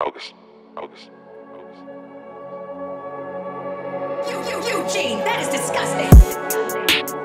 You, you, Eugene, that is disgusting.